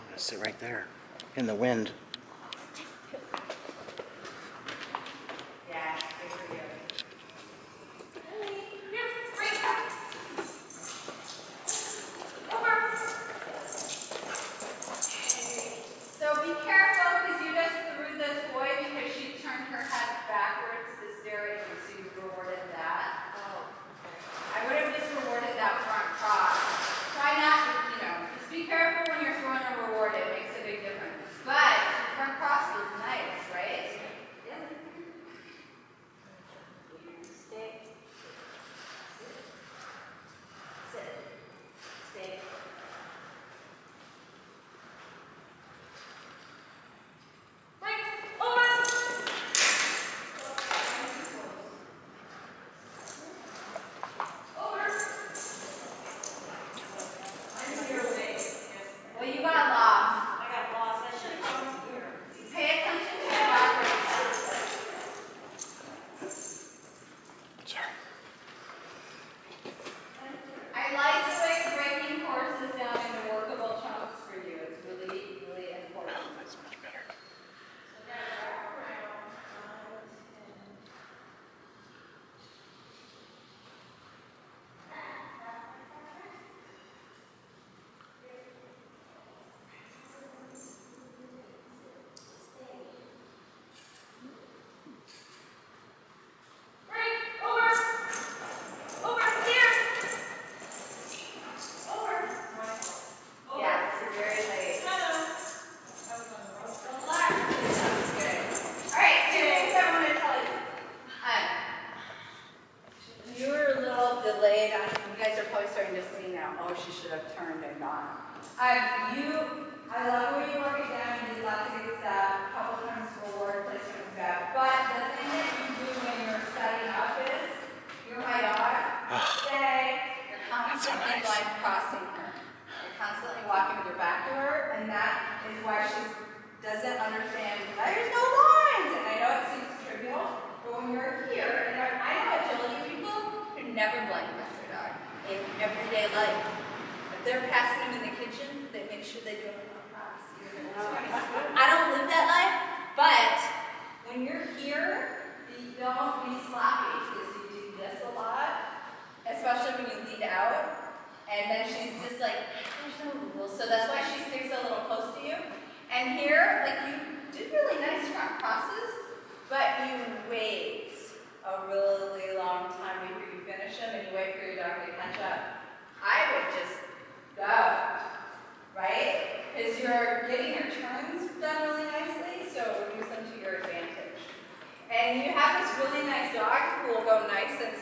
I'm going to sit right there in the wind. Bye-bye. I, love where you broke it down into love to get stuff, couple terms forward, place comes back. But the thing that you do when you're setting up is, you're my dog, ah. say, you're constantly so nice. like you wait a really long time before you finish them and you wait for your doctor to catch up. I would just go, right? Because you're getting your turns done really nicely, so use them to your advantage. And you have this really nice dog who will go nice and